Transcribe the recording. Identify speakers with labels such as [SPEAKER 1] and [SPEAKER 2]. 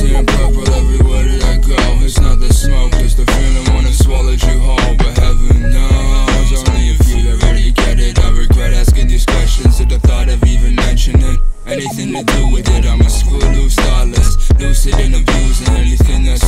[SPEAKER 1] seeing purple everywhere that I go. It's not the smoke, it's the feeling when it swallowed you whole. But heaven knows, only a few that really get it. I regret asking these questions at the thought of even mentioning anything to do with it. I'm a screw loose, thoughtless, lucid and abusing anything that's